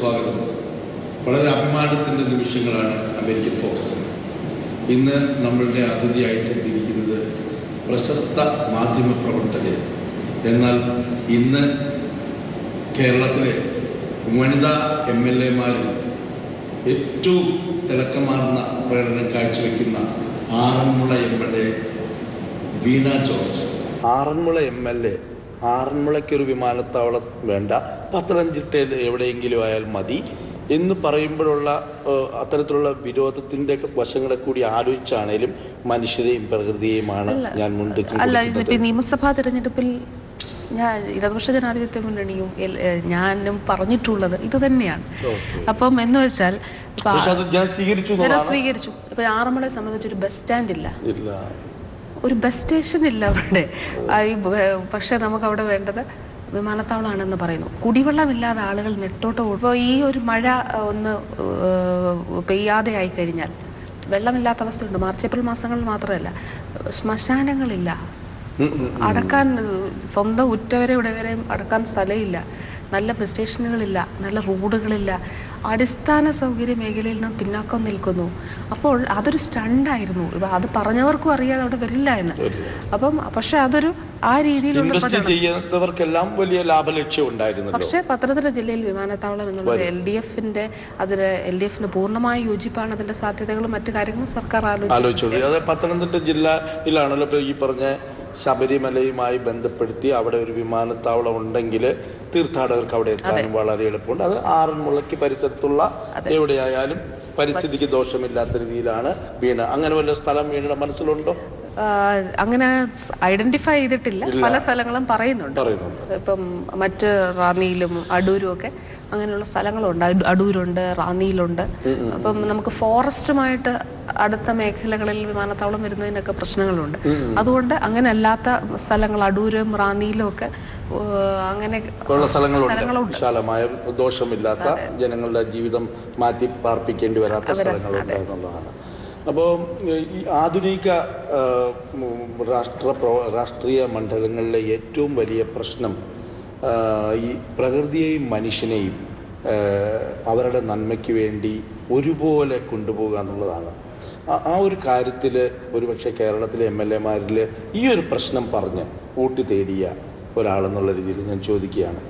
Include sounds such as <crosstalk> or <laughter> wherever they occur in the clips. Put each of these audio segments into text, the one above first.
സ്വാഗതം. വളരെ അഭിമാനത്തിന്റെ നിമിഷങ്ങളാണ് അമേരിക്കൻ ഫോക്കസ്. ഇന്ന് നമ്മളുടെ അതിഥിയായിട്ട് എത്തിയിരിക്കുന്നത് പ്രശസ്ത മാധ്യമ പ്രവർത്തകർ എന്നാൽ ഇന്ന് കേരളത്തിലെ വനിതാ എം എൽ എമാരിൽ ഏറ്റവും തിളക്കമാർന്ന പ്രകടനം കാഴ്ചവെക്കുന്ന Aranmula M L A Veena George. Aranmula M L A. ആറന്മുളയ്ക്കൊരു വിമാനത്താവളം വേണ്ട. പത്തനംതിട്ടയിൽ എവിടെയെങ്കിലും ആയാൽ മതി എന്ന് പറയുമ്പോഴുള്ള അത്തരത്തിലുള്ള വിരോധത്തിന്റെ വശങ്ങളെ കൂടി ആലോചിച്ചാണേലും മനുഷ്യരെയും പ്രകൃതിയെയുമാണ് ഞാൻ മുൻതൂക്കം അല്ല. ഇതിപ്പോ നിയമസഭാ തെരഞ്ഞെടുപ്പിൽ ഞാൻ ഇടതുപക്ഷ ജനാധിപത്യ മുന്നണിയും ഞാനും പറഞ്ഞിട്ടുള്ളത് ഇത് തന്നെയാണ്. അപ്പം എന്ന് വെച്ചാൽ ഞാൻ സ്വീകരിച്ചു ഇപ്പൊ ആറന്മുളയെ സംബന്ധിച്ച് ഒരു ബസ് സ്റ്റാൻഡ് ഇല്ല. ഒരു ബസ് സ്റ്റേഷൻ ഇല്ല അവിടെ. പക്ഷേ നമുക്ക് അവിടെ വേണ്ടത് വിമാനത്താവളമാണെന്ന് പറയുന്നു. കുടിവെള്ളമില്ലാതെ ആളുകൾ നെട്ടോട്ട് ഇപ്പോൾ ഈ ഒരു മഴ ഒന്ന് പെയ്യാതെ ആയി കഴിഞ്ഞാൽ വെള്ളമില്ലാത്ത അവസ്ഥയുണ്ട്. മാർച്ച് ഏപ്രിൽ മാസങ്ങളിൽ മാത്രമല്ല. ശ്മശാനങ്ങളില്ല. അടക്കാൻ സ്വന്തം ഉറ്റവരെ ഉടവരെയും അടക്കാൻ സ്ഥലമില്ല. നല്ല ബസ് സ്റ്റേഷനുകളില്ല നല്ല റോഡുകളില്ല അടിസ്ഥാന സൗകര്യ മേഖലയിൽ നാം പിന്നാക്കം നിൽക്കുന്നു. അപ്പോൾ അതൊരു സ്റ്റണ്ടായിരുന്നു. ഇപ്പം അത് പറഞ്ഞവർക്കും അറിയാതെ അവിടെ വരില്ല എന്ന്. അപ്പം പക്ഷെ അതൊരു ആ രീതിയിലുള്ള. വലിയ ലാഭലക്ഷ്യം പക്ഷേ പത്തനംതിട്ട ജില്ലയിൽ വിമാനത്താവളം എന്നുള്ളത് എൽ ഡി എഫിന്റെ അതിന് എൽ ഡി എഫിന് പൂർണമായ യോജിപ്പാണ് അതിന്റെ സാധ്യതകളും മറ്റു കാര്യങ്ങളും സർക്കാർ ആലോചിച്ചു പത്തനംതിട്ട ജില്ലയിലാണല്ലോ ഈ പറഞ്ഞ ശബരിമലയുമായി ബന്ധപ്പെടുത്തി അവിടെ ഒരു വിമാനത്താവളം ഉണ്ടെങ്കിൽ തീർത്ഥാടകർക്ക് അവിടെ എത്താനും വളരെ എളുപ്പമുണ്ട്. അത് ആറന്മുളയ്ക്ക് പരിസരത്തുള്ള എവിടെയായാലും പരിസ്ഥിതിക്ക് ദോഷമില്ലാത്ത രീതിയിലാണ് വീണ. അങ്ങനെ വല്ല സ്ഥലം വീണ മനസ്സിലുണ്ടോ? അങ്ങനെ ഐഡന്റിഫൈ ചെയ്തിട്ടില്ല. പല സ്ഥലങ്ങളും പറയുന്നുണ്ട്. ഇപ്പം മറ്റ് റാന്നിയിലും അടൂരും ഒക്കെ അങ്ങനെയുള്ള സ്ഥലങ്ങളുണ്ട്. അടൂ- അടൂരുണ്ട് റാന്നിയിലുണ്ട്. അപ്പം നമുക്ക് ഫോറസ്റ്റുമായിട്ട് അടുത്ത മേഖലകളിൽ വിമാനത്താവളം വരുന്നതിനൊക്കെ പ്രശ്നങ്ങളുണ്ട്. അതുകൊണ്ട് അങ്ങനെ അല്ലാത്ത സ്ഥലങ്ങൾ അടൂരും റാന്നിയിലും ഒക്കെ അങ്ങനെ. വിശാലമായ ദോഷമില്ലാത്ത ജനങ്ങളുടെ ജീവിതം മാറ്റി പാർപ്പിക്കേണ്ടി വരാത്ത സ്ഥലങ്ങളുണ്ട് എന്നുള്ളതാണ്. അപ്പോൾ ഈ ആധുനിക രാഷ്ട്ര രാഷ്ട്രീയ മണ്ഡലങ്ങളിലെ ഏറ്റവും വലിയ പ്രശ്നം ഈ പ്രകൃതിയെയും മനുഷ്യനെയും അവരുടെ നന്മയ്ക്ക് വേണ്ടി ഒരുപോലെ കൊണ്ടുപോകുക എന്നുള്ളതാണ് ആ- ഒരു കാര്യത്തിൽ ഒരുപക്ഷെ കേരളത്തിലെ എം എൽ എമാരിൽ ഈ ഒരു പ്രശ്നം പറഞ്ഞ് വോട്ട് തേടിയ ഒരാളെന്നുള്ള രീതിയിൽ ഞാൻ ചോദിക്കുകയാണ്.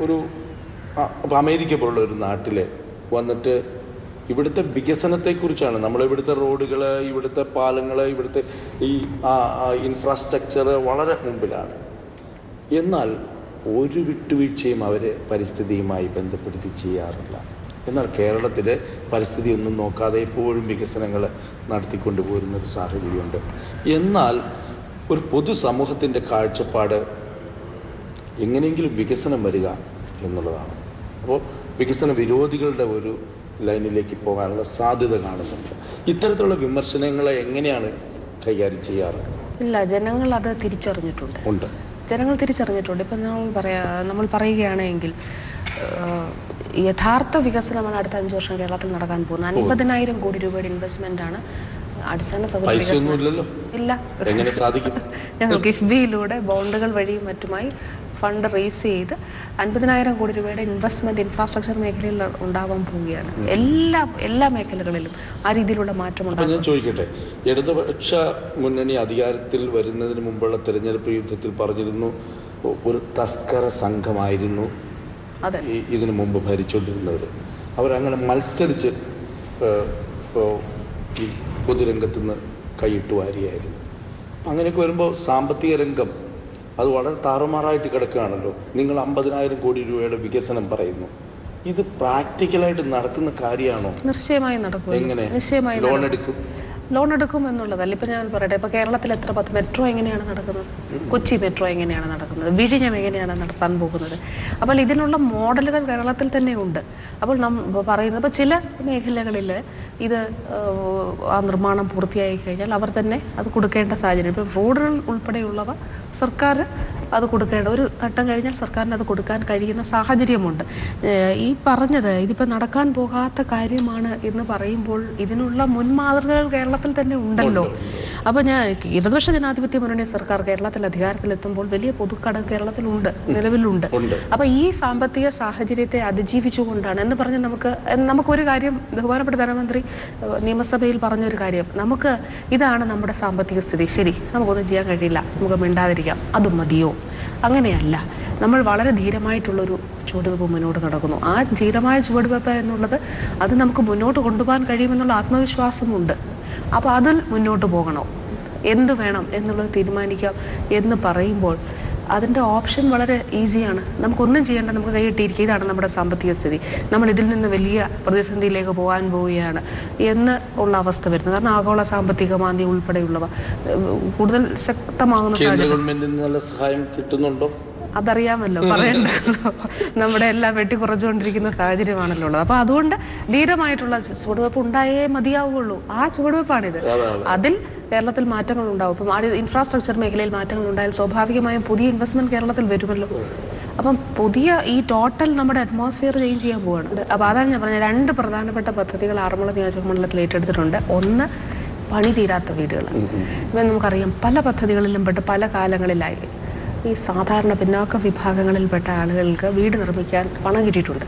ഒരു അപ്പോൾ അമേരിക്ക പോലുള്ള ഒരു നാട്ടിൽ വന്നിട്ട് ഇവിടുത്തെ വികസനത്തെക്കുറിച്ചാണ് നമ്മൾ ഇവിടുത്തെ റോഡുകൾ ഇവിടുത്തെ പാലങ്ങൾ ഇവിടുത്തെ ഈ ഇൻഫ്രാസ്ട്രക്ചർ വളരെ മുമ്പിലാണ്. എന്നാൽ ഒരു വിട്ടുവീഴ്ചയും അവർ പരിസ്ഥിതിയുമായി ബന്ധപ്പെടുത്തി ചെയ്യാറില്ല. എന്നാൽ കേരളത്തിലെ പരിസ്ഥിതി ഒന്നും നോക്കാതെ എപ്പോഴും വികസനങ്ങൾ നടത്തിക്കൊണ്ടു പോരുന്ന ഒരു സാഹചര്യമുണ്ട്. എന്നാൽ ഒരു പൊതുസമൂഹത്തിന്റെ കാഴ്ചപ്പാട് എങ്ങനെയെങ്കിലും വികസനം വരിക എന്നുള്ളതാണ്. അപ്പോൾ വികസന വിരോധികളുടെ ഒരു ലൈനിലേക്ക് പോകാനുള്ള സാധ്യത കാണുന്നുണ്ട്. ഇത്തരത്തിലുള്ള വിമർശനങ്ങളെ എങ്ങനെയാണ് കൈകാര്യം ചെയ്യാറ്? ഇല്ല ജനങ്ങൾ അത് തിരിച്ചറിഞ്ഞിട്ടുണ്ട്. ഉണ്ട്. ജനങ്ങൾ തിരിച്ചറിഞ്ഞിട്ടുണ്ട്. ഇപ്പം നമ്മൾ പറയാ നമ്മൾ പറയുകയാണെങ്കിൽ യഥാർത്ഥ വികസനമാണ് അടുത്ത അഞ്ച് വർഷം കേരളത്തിൽ നടക്കാൻ പോകുന്നത്. അൻപതിനായിരം കോടി രൂപയുടെ ഇൻവെസ്റ്റ്മെന്റ് ആണ് അടിസ്ഥാന സൗകര്യ ഇല്ല. <laughs> ഞങ്ങൾ കിഫ്ബിയിലൂടെ ബോണ്ടുകൾ വഴിയും മറ്റുമായി ഫണ്ട് റേസ് ചെയ്ത് അൻപതിനായിരം കോടി രൂപയുടെ ഇൻവെസ്റ്റ്മെന്റ് ഇൻഫ്രാസ്ട്രക്ചർ മേഖലയിൽ ഉണ്ടാവാൻ പോവുകയാണ്. എല്ലാ എല്ലാ മേഖലകളിലും ആ രീതിയിലുള്ള മാറ്റം ഉണ്ടാകും ഞാൻ ചോദിക്കട്ടെ ഇടതുപക്ഷ മുന്നണി അധികാരത്തിൽ വരുന്നതിന് മുമ്പുള്ള തെരഞ്ഞെടുപ്പ് യുദ്ധത്തിൽ പറഞ്ഞിരുന്നു ഒരു തസ്കര സംഘമായിരുന്നു. ഇതിനു മുമ്പ് ഭരിച്ചുകൊണ്ടിരുന്നവർ അവരങ്ങനെ മത്സരിച്ച് ഈ പൊതുരംഗത്ത് നിന്ന് കൈയിട്ട് വാരിയായിരുന്നു. അങ്ങനെയൊക്കെ വരുമ്പോൾ സാമ്പത്തിക രംഗം അത് വളരെ താറുമാറായിട്ട് കിടക്കുകയാണല്ലോ. നിങ്ങൾ അമ്പതിനായിരം കോടി രൂപയുടെ വികസനം പറയുന്നു. ഇത് പ്രാക്ടിക്കലായിട്ട് നടക്കുന്ന കാര്യമാണോ? നിശ്ചയമായി നടക്കും എങ്ങനെ? ലോൺ എടുക്കും. ലോൺ എടുക്കും എന്നുള്ളതല്ല. ഇപ്പം ഞാൻ പറയട്ടെ ഇപ്പം കേരളത്തിൽ എത്ര പത്ത് മെട്രോ എങ്ങനെയാണ് നടക്കുന്നത്? കൊച്ചി മെട്രോ എങ്ങനെയാണ് നടക്കുന്നത്? വിഴിഞ്ഞം എങ്ങനെയാണ് നടത്താൻ പോകുന്നത്? അപ്പോൾ ഇതിനുള്ള മോഡലുകൾ കേരളത്തിൽ തന്നെ ഉണ്ട്. അപ്പോൾ നാം പറയുന്നത് ഇപ്പോൾ ചില മേഖലകളിൽ ഇത് ആ നിർമ്മാണം പൂർത്തിയായി കഴിഞ്ഞാൽ അവർ തന്നെ അത് കൊടുക്കേണ്ട സാഹചര്യം. ഇപ്പം റോഡുകൾ ഉൾപ്പെടെയുള്ളവ സർക്കാർ അത് കൊടുക്കേണ്ട. ഒരു ഘട്ടം കഴിഞ്ഞാൽ സർക്കാരിന് അത് കൊടുക്കാൻ കഴിയുന്ന സാഹചര്യമുണ്ട്. ഈ പറഞ്ഞത് ഇതിപ്പോൾ നടക്കാൻ പോകാത്ത കാര്യമാണ് എന്ന് പറയുമ്പോൾ ഇതിനുള്ള മുൻമാതൃകകൾ കേരളത്തിൽ തന്നെ ഉണ്ടല്ലോ. അപ്പോൾ ഞാൻ ഇടതുപക്ഷ ജനാധിപത്യ മുന്നണി സർക്കാർ കേരളത്തിൽ അധികാരത്തിലെത്തുമ്പോൾ വലിയ പൊതുക്കടം കേരളത്തിലുണ്ട് നിലവിലുണ്ട്. അപ്പോൾ ഈ സാമ്പത്തിക സാഹചര്യത്തെ അതിജീവിച്ചുകൊണ്ടാണ് എന്ന് പറഞ്ഞ് നമുക്ക് നമുക്കൊരു കാര്യം ബഹുമാനപ്പെട്ട ധനമന്ത്രി നിയമസഭയിൽ പറഞ്ഞൊരു കാര്യം. നമുക്ക് ഇതാണ് നമ്മുടെ സാമ്പത്തിക സ്ഥിതി. ശരി നമുക്കൊന്നും ചെയ്യാൻ കഴിയില്ല. നമുക്ക് മിണ്ടാതിരിക്കാം. അതും മതിയോ? അങ്ങനെയല്ല. നമ്മൾ വളരെ ധീരമായിട്ടുള്ളൊരു ചുവടുവെപ്പ് മുന്നോട്ട് നടക്കുന്നു. ആ ധീരമായ ചുവടുവെപ്പ് എന്നുള്ളത് അത് നമുക്ക് മുന്നോട്ട് കൊണ്ടുപോകാൻ കഴിയുമെന്നുള്ള ആത്മവിശ്വാസമുണ്ട്. അപ്പോൾ അതിൽ മുന്നോട്ട് പോകണോ. എന്ത് വേണം എന്നുള്ളത് തീരുമാനിക്കാം എന്ന് പറയുമ്പോൾ അതിന്റെ ഓപ്ഷൻ വളരെ ഈസിയാണ്. നമുക്കൊന്നും ചെയ്യേണ്ട നമുക്ക് കൈയിട്ടിരിക്കുക ഇതാണ് നമ്മുടെ സാമ്പത്തിക സ്ഥിതി. നമ്മൾ ഇതിൽ നിന്ന് വലിയ പ്രതിസന്ധിയിലേക്ക് പോകാൻ പോവുകയാണ് എന്ന് ഉള്ള അവസ്ഥ വരുന്നത്. കാരണം ആഗോള സാമ്പത്തിക മാന്ദ്യം ഉൾപ്പെടെയുള്ളവ കൂടുതൽ ശക്തമാകുന്ന സാഹചര്യം കിട്ടുന്നുണ്ടോ? അതറിയാമല്ലോ പറയണ്ടല്ലോ. നമ്മുടെ എല്ലാം വെട്ടിക്കുറച്ചുകൊണ്ടിരിക്കുന്ന സാഹചര്യമാണല്ലോ ഉള്ളത്. അപ്പൊ അതുകൊണ്ട് ധീരമായിട്ടുള്ള ചുവടുവെപ്പ് ഉണ്ടായേ മതിയാവുള്ളൂ ആ ചുവടുവെപ്പാണിത്. അതിൽ കേരളത്തിൽ മാറ്റങ്ങൾ ഉണ്ടാവും. ഇപ്പം ആ ഇൻഫ്രാസ്ട്രക്ചർ മേഖലയിൽ മാറ്റങ്ങൾ ഉണ്ടായാൽ സ്വാഭാവികമായും പുതിയ ഇൻവെസ്റ്റ്മെന്റ് കേരളത്തിൽ വരുമല്ലോ. അപ്പം പുതിയ ഈ ടോട്ടൽ നമ്മുടെ അറ്റ്മോസ്ഫിയർ ചേഞ്ച് ചെയ്യാൻ പോവാണ്. അപ്പോൾ അതാണ് ഞാൻ പറഞ്ഞത്. രണ്ട് പ്രധാനപ്പെട്ട പദ്ധതികൾ ആറന്മുള നിയോജക മണ്ഡലത്തിൽ ഏറ്റെടുത്തിട്ടുണ്ട്. ഒന്ന് പണി തീരാത്ത വീടുകൾ ഇപ്പം നമുക്കറിയാം പല പദ്ധതികളിലും പെട്ട് പല കാലങ്ങളിലായി. ഈ സാധാരണ പിന്നാക്ക വിഭാഗങ്ങളിൽപ്പെട്ട ആളുകൾക്ക് വീട് നിർമ്മിക്കാൻ പണം കിട്ടിയിട്ടുണ്ട്.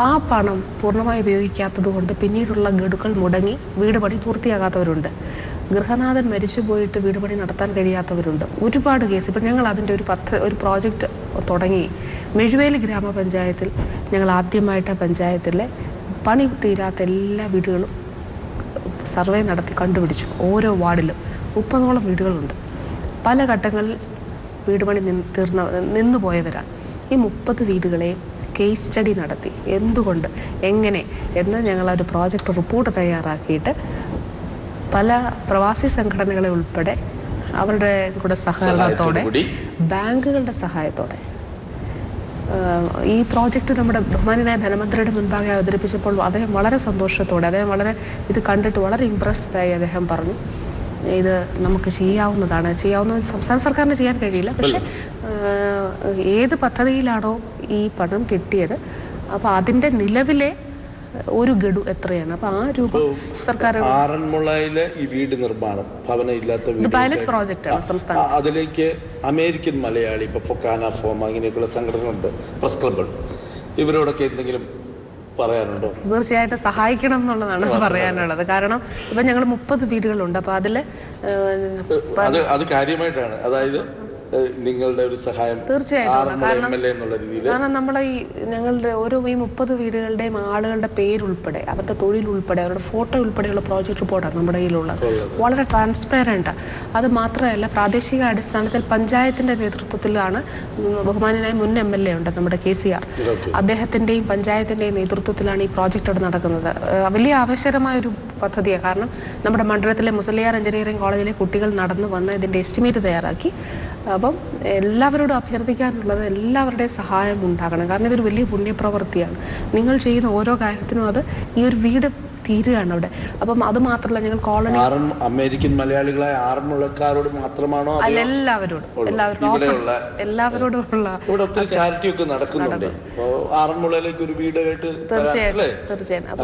ആ പണം പൂർണമായി ഉപയോഗിക്കാത്തത് കൊണ്ട് പിന്നീടുള്ള ഗഡുക്കൾ മുടങ്ങി വീട് പണി പൂർത്തിയാകാത്തവരുണ്ട്. ഗൃഹനാഥൻ മരിച്ചു പോയിട്ട് വീട് പണി നടത്താൻ കഴിയാത്തവരുണ്ട്. ഒരുപാട് കേസ്. ഇപ്പം ഞങ്ങൾ അതിന്റെ ഒരു പദ്ധ ഒരു പ്രോജക്റ്റ് തുടങ്ങി. മെഴുവേലി ഗ്രാമപഞ്ചായത്തിൽ ഞങ്ങൾ ആദ്യമായിട്ട് പഞ്ചായത്തിലെ പണി തീരാത്ത എല്ലാ വീടുകളും സർവേ നടത്തി കണ്ടുപിടിച്ചു. ഓരോ വാർഡിലും മുപ്പതോളം വീടുകളുണ്ട്. പല ഘട്ടങ്ങളിൽ വീട് പണി നിന്ന് തീർന്ന നിന്നു പോയവരാണ് ഈ മുപ്പത് വീടുകളെയും കേസ് സ്റ്റഡി നടത്തി. എന്തുകൊണ്ട്? എങ്ങനെ? എന്ന് ഞങ്ങളൊരു പ്രോജക്റ്റ് റിപ്പോർട്ട് തയ്യാറാക്കിയിട്ട് പല പ്രവാസി സംഘടനകളെ ഉൾപ്പെടെ അവരുടെ കൂടെ സഹകരണത്തോടെ ബാങ്കുകളുടെ സഹായത്തോടെ. ഈ പ്രോജക്റ്റ് നമ്മുടെ ബഹുമാനായ ധനമന്ത്രിയുടെ മുൻപാകെ അവതരിപ്പിച്ചപ്പോൾ അദ്ദേഹം വളരെ സന്തോഷത്തോടെ അദ്ദേഹം വളരെ ഇത് കണ്ടിട്ട് വളരെ ഇമ്പ്രസ്ഡായി അദ്ദേഹം പറഞ്ഞു. ഇത് നമുക്ക് ചെയ്യാവുന്നതാണ്. ചെയ്യാവുന്ന സംസ്ഥാന സർക്കാരിന് ചെയ്യാൻ കഴിയില്ല. പക്ഷെ ഏത് പദ്ധതിയിലാണോ ഈ പണം കിട്ടിയത് അപ്പോൾ അതിന്റെ നിലവിലെ ഒരു ഗഡു എത്രയാണ്? അപ്പൊ ആ രൂപ സർക്കാർ ആറന്മുളയിലെ ഈ വീട് നിർമ്മാണം ഭവനം ഇല്ലാത്ത പൈലറ്റ് പ്രോജക്റ്റ് ആണ് സംസ്ഥാനം. അതിലേക്ക് അമേരിക്കൻ മലയാളി ഇപ്പൊ ഫൊക്കാന ഫോം അങ്ങനെയൊക്കെയുള്ള സംഘടനകളുണ്ട്. പ്രസ് ക്ലബ്ബുകൾ. ഇവരോടൊക്കെ എന്തെങ്കിലും പറയാനുണ്ടോ? തീർച്ചയായിട്ടും സഹായിക്കണം എന്നുള്ളതാണ് പറയാനുള്ളത്. കാരണം ഇപ്പൊ ഞങ്ങൾ മുപ്പത് വീടുകളുണ്ട്. അപ്പൊ അതിൽ അത് കാര്യമായിട്ടാണ്. അതായത് നിങ്ങളുടെ ഒരു സഹായം തീർച്ചയായിട്ടും. കാരണം നമ്മൾ ഈ ഞങ്ങളുടെ ഓരോ ഈ മുപ്പത് വീടുകളുടെയും ആളുകളുടെ പേരുൾപ്പെടെ അവരുടെ തൊഴിൽ ഉൾപ്പെടെ അവരുടെ ഫോട്ടോ ഉൾപ്പെടെയുള്ള പ്രോജക്റ്റ് റിപ്പോർട്ടാണ് നമ്മുടെ കയ്യിലുള്ളത്. വളരെ ട്രാൻസ്പെറന്റ് അത് മാത്രമല്ല പ്രാദേശിക അടിസ്ഥാനത്തിൽ പഞ്ചായത്തിന്റെ നേതൃത്വത്തിലാണ് ബഹുമാനനായ ബഹുമാനായ മുൻ എം എൽ എ ഉണ്ട് നമ്മുടെ കെ സി ആർ. അദ്ദേഹത്തിന്റെയും പഞ്ചായത്തിന്റെയും നേതൃത്വത്തിലാണ് ഈ പ്രോജക്റ്റ് അവിടെ നടക്കുന്നത്. വലിയ ആവശ്യകരമായ ഒരു പദ്ധതിയാണ് കാരണം നമ്മുടെ മണ്ഡലത്തിലെ മുസലിയാർ എഞ്ചിനീയറിംഗ് കോളേജിലെ കുട്ടികൾ നടന്നു വന്ന് ഇതിന്റെ എസ്റ്റിമേറ്റ് തയ്യാറാക്കി. അപ്പം എല്ലാവരോടും അഭ്യർത്ഥിക്കാനുള്ളത് എല്ലാവരുടെയും സഹായം ഉണ്ടാകണം. കാരണം ഇതൊരു വലിയ പുണ്യപ്രവൃത്തിയാണ്. നിങ്ങൾ ചെയ്യുന്ന ഓരോ കാര്യത്തിനും അത് ഈ ഒരു വീട് തീരുകയാണ് അവിടെ. അപ്പം അത് മാത്രമല്ല ഞങ്ങൾ കോളനി അമേരിക്കൻ മലയാളികളായ ആറന്മുളക്കാരോട് മാത്രമാണോ അല്ല എല്ലാവരോടും. എല്ലാവരോടും എല്ലാവരോടും ഉള്ള ഇവിടെ ഒത്തിരി ചാരിറ്റി ഒക്കെ നടക്കുന്നുണ്ട്. ആറന്മുളയിലേക്ക് ഒരു വീടായിട്ട് തീർച്ചയായിട്ടും? തീർച്ചയായിട്ടും.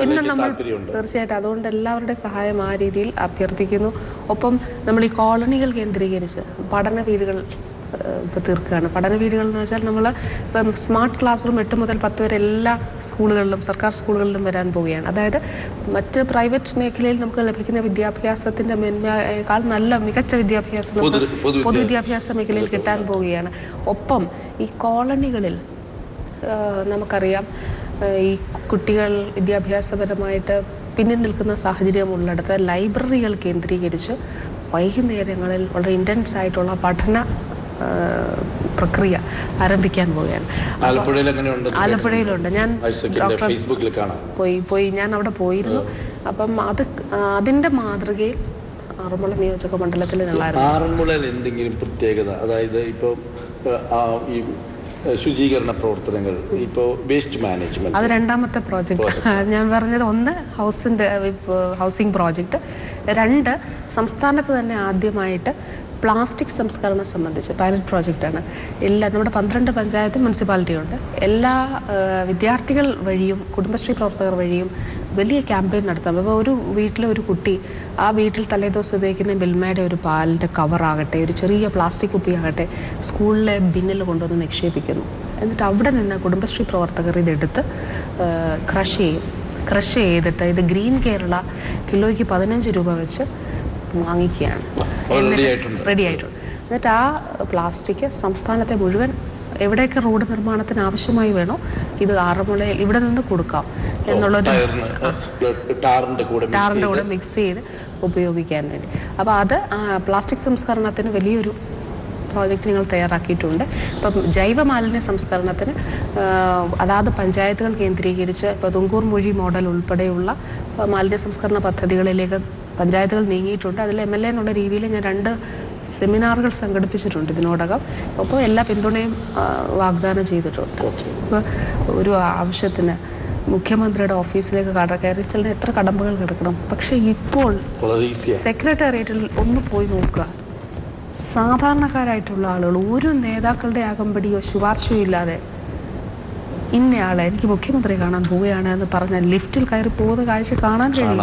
പിന്നെ നമ്മൾ തീർച്ചയായിട്ടും അതുകൊണ്ട് എല്ലാവരുടെ സഹായം ആ രീതിയിൽ അഭ്യർത്ഥിക്കുന്നു. ഒപ്പം നമ്മൾ ഈ കോളനികൾ കേന്ദ്രീകരിച്ച് പഠന വീടുകൾ ഇപ്പോൾ തീർക്കുകയാണ്. പഠന വീടുകൾ എന്ന് വെച്ചാൽ നമ്മൾ ഇപ്പം സ്മാർട്ട് ക്ലാസ് റൂം എട്ട് മുതൽ പത്ത് വരെ എല്ലാ സ്കൂളുകളിലും സർക്കാർ സ്കൂളുകളിലും വരാൻ പോവുകയാണ്. അതായത് മറ്റ് പ്രൈവറ്റ് മേഖലയിൽ നമുക്ക് ലഭിക്കുന്ന വിദ്യാഭ്യാസത്തിന്റെ മേന്മയേക്കാൾ നല്ല മികച്ച വിദ്യാഭ്യാസം നമുക്ക് പൊതു- പൊതുവിദ്യാ- പൊതുവിദ്യാഭ്യാസ മേഖലയിൽ കിട്ടാൻ പോവുകയാണ്. ഒപ്പം ഈ കോളനികളിൽ നമുക്കറിയാം ഈ കുട്ടികൾ വിദ്യാഭ്യാസപരമായിട്ട് പിന്നിൽ നിൽക്കുന്ന സാഹചര്യം ഉള്ളിടത്ത് ലൈബ്രറികൾ കേന്ദ്രീകരിച്ച് വൈകുന്നേരങ്ങളിൽ വളരെ ഇന്റൻസ് ആയിട്ടുള്ള പഠന പ്രക്രിയ ആരംഭിക്കാൻ പോവുകയാണ്. ആലപ്പുഴയിലുണ്ട്. ഞാൻ ഡോക്ടർ പോയി പോയി ഞാൻ അവിടെ പോയിരുന്നു. അപ്പം അത് അതിന്റെ അതിന്റെ മാതൃകയിൽ ആറന്മുള നിയോജക മണ്ഡലത്തിൽ ആറന്മുളയിൽ എന്തെങ്കിലും പ്രത്യേകത? അതായത് ഇപ്പോൾ ഈ ശുചീകരണ പ്രവർത്തനങ്ങൾ ഇപ്പോൾ വേസ്റ്റ് മാനേജ്മെന്റ്. അത് രണ്ടാമത്തെ പ്രോജക്റ്റ് ഞാൻ പറഞ്ഞത് ഒന്ന് ഹൗസിന്റെ ഹൗസിംഗ് പ്രോജക്റ്റ് രണ്ട് സംസ്ഥാനത്ത് തന്നെ ആദ്യമായിട്ട് പ്ലാസ്റ്റിക് സംസ്കരണം സംബന്ധിച്ച് പൈലറ്റ് പ്രോജക്റ്റാണ് എല്ലാ നമ്മുടെ പന്ത്രണ്ട് പഞ്ചായത്ത് മുനിസിപ്പാലിറ്റിയുണ്ട് എല്ലാ വിദ്യാർത്ഥികൾ വഴിയും കുടുംബശ്രീ പ്രവർത്തകർ വഴിയും വലിയ ക്യാമ്പയിൻ നടത്താം. അപ്പോൾ ഒരു വീട്ടിലെ ഒരു കുട്ടി ആ വീട്ടിൽ തലേദിവസം ഉപയോഗിക്കുന്ന മിൽമയുടെ ഒരു പാലിന്റെ കവറാകട്ടെ ഒരു ചെറിയ പ്ലാസ്റ്റിക് കുപ്പിയാകട്ടെ സ്കൂളിലെ ബിന്നിൽ കൊണ്ടുവന്ന് നിക്ഷേപിക്കുന്നു. എന്നിട്ട് അവിടെ നിന്ന് കുടുംബശ്രീ പ്രവർത്തകർ ഇതെടുത്ത് ക്രഷ് ചെയ്യും. ക്രഷ് ചെയ്തിട്ട് ഇത് ഗ്രീൻ കേരള കിലോയ്ക്ക് പതിനഞ്ച് രൂപ വെച്ച് വാങ്ങിക്കുകയാണ്. റെഡി ആയിട്ടുണ്ട് എന്നിട്ട് ആ പ്ലാസ്റ്റിക് സംസ്ഥാനത്തെ മുഴുവൻ എവിടെയൊക്കെ റോഡ് നിർമ്മാണത്തിന് ആവശ്യമായി വേണോ ഇത് ആറന്മുളയിൽ ഇവിടെ നിന്ന് കൊടുക്കാം എന്നുള്ളൊരു കൂടെ ടാറിന്റെ കൂടെ മിക്സ് ചെയ്ത് ഉപയോഗിക്കാൻ വേണ്ടി. അപ്പോൾ അത് പ്ലാസ്റ്റിക് സംസ്കരണത്തിന് വലിയൊരു പ്രോജക്റ്റ് ഞങ്ങൾ തയ്യാറാക്കിയിട്ടുണ്ട്. ഇപ്പം ജൈവ മാലിന്യ സംസ്കരണത്തിന് അതാത് പഞ്ചായത്തുകൾ കേന്ദ്രീകരിച്ച് ഇപ്പോൾ തുങ്കൂർ മൊഴി മോഡൽ ഉൾപ്പെടെയുള്ള മാലിന്യ സംസ്കരണ പദ്ധതികളിലേക്ക് പഞ്ചായത്തുകൾ നീങ്ങിയിട്ടുണ്ട്. അതിൽ എം എൽ എ എന്നുള്ള രീതിയിൽ ഞാൻ രണ്ട് സെമിനാറുകൾ സംഘടിപ്പിച്ചിട്ടുണ്ട് ഇതിനോടകം. അപ്പോൾ എല്ലാ പിന്തുണയും വാഗ്ദാനം ചെയ്തിട്ടുണ്ട്. ഒരു ആവശ്യത്തിന് മുഖ്യമന്ത്രിയുടെ ഓഫീസിലേക്ക് കട കയറി ചെല്ലാൻ എത്ര കടമ്പകൾ കിടക്കണം. പക്ഷേ ഇപ്പോൾ സെക്രട്ടേറിയറ്റിൽ ഒന്ന് പോയി നോക്കുക. സാധാരണക്കാരായിട്ടുള്ള ആളുകൾ ഒരു നേതാക്കളുടെ അകമ്പടിയോ ശുപാർശയോ ഇല്ലാതെ ഇന്നയാളെ എനിക്ക് മുഖ്യമന്ത്രി കാണാൻ പോവുകയാണ് എന്ന് പറഞ്ഞ ലിഫ്റ്റിൽ കയറി പോകുന്ന കാഴ്ച കാണാൻ കഴിയും.